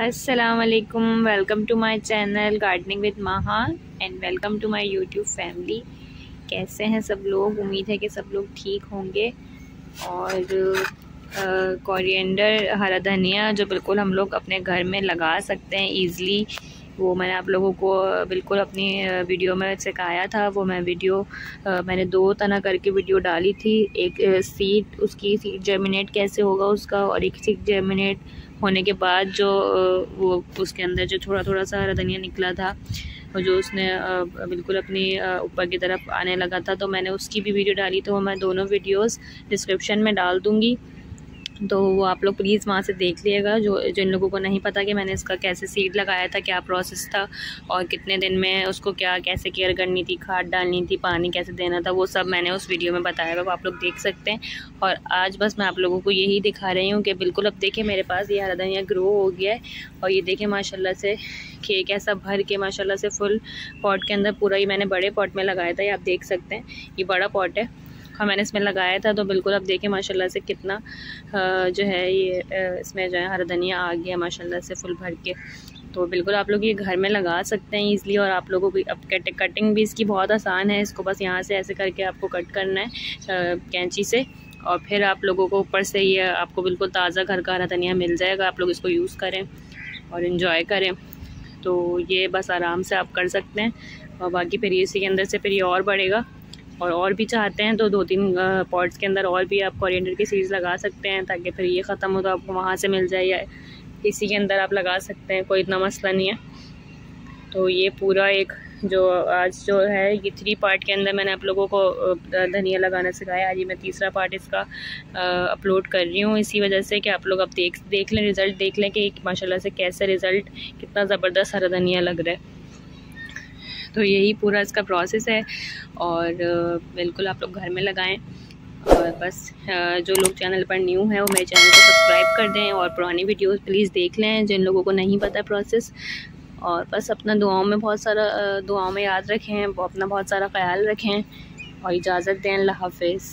असलकुम welcome to my channel gardening with Maha and welcome to my YouTube family कैसे हैं सब लोग? उम्मीद है कि सब लोग ठीक होंगे। और कोरिएंडर हरा धनिया जो बिल्कुल हम लोग अपने घर में लगा सकते हैं ईज़िली वो मैंने आप लोगों को बिल्कुल अपनी वीडियो में सिखाया था। वो मैं वीडियो मैंने दो तना करके वीडियो डाली थी। एक सीड उसकी सीड जर्मिनेट कैसे होगा उसका और एक सीड जर्मिनेट होने के बाद जो वो उसके अंदर जो थोड़ा थोड़ा सा हरा धनिया निकला था जो उसने बिल्कुल अपनी ऊपर की तरफ़ आने लगा था तो मैंने उसकी भी वीडियो डाली। तो मैं दोनों वीडियोस डिस्क्रिप्शन में डाल दूँगी। तो वो आप लोग प्लीज़ वहाँ से देख लिएगा। जो, जिन लोगों को नहीं पता कि मैंने इसका कैसे सीड लगाया था, क्या प्रोसेस था और कितने दिन में उसको क्या, कैसे केयर करनी थी, खाद डालनी थी, पानी कैसे देना था, वो सब मैंने उस वीडियो में बताया। वो आप लोग देख सकते हैं। और आज बस मैं आप लोगों को यही दिखा रही हूँ कि बिल्कुल अब देखें मेरे पास ये हरा धनिया ग्रो हो गया है और ये देखें माशाला से केक ऐसा भर के माशाला से फुल पॉट के अंदर पूरा ही मैंने बड़े पॉट में लगाया था, ये आप देख सकते हैं। ये बड़ा पॉट है। और मैंने इसमें लगाया था तो बिल्कुल अब देखें माशाल्लाह से कितना जो है ये इसमें जो है हरा धनिया आ गया माशाल्लाह से फुल भर के। तो बिल्कुल आप लोग ये घर में लगा सकते हैं ईज़िली और आप लोगों की अब कट, कटिंग भी इसकी बहुत आसान है इसको बस यहाँ से ऐसे करके आपको कट करना है कैंची से। और फिर आप लोगों को ऊपर से ये आपको बिल्कुल ताज़ा घर का हरा धनिया मिल जाएगा आप लोग इसको यूज़ करें और इन्जॉय करें। तो ये बस आराम से आप कर सकते हैं और बाकी फिर इसी के अंदर से फिर ये और बढ़ेगा। और और भी चाहते हैं तो दो तीन पॉट्स के अंदर और भी आप कोरिएंडर की सीड्स लगा सकते हैं ताकि फिर ये ख़त्म हो तो आपको वहाँ से मिल जाए या इसी के अंदर आप लगा सकते हैं, कोई इतना मसला नहीं है। तो ये पूरा एक जो आज जो है, ये थ्री पार्ट के अंदर मैंने आप लोगों को धनिया लगाना सिखाया। आज ये मैं तीसरा पार्ट इसका अपलोड कर रही हूँ। इसी वजह से कि आप लोग अब देख देख लें रिज़ल्ट देख लें कि माशाल्लाह से कैसे रिज़ल्ट कितना ज़बरदस्त हरा धनिया लग रहा है। तो यही पूरा इसका प्रोसेस है और बिल्कुल आप लोग घर में लगाएँ। और बस जो लोग चैनल पर न्यू हैं, वो मेरे चैनल को सब्सक्राइब कर दें और पुरानी वीडियोस प्लीज़ देख लें, जिन लोगों को नहीं पता प्रोसेस और बस अपना दुआओं में बहुत सारा दुआओं में याद रखें, अपना बहुत सारा ख्याल रखें और इजाज़त दें, अल्लाह हाफिज़।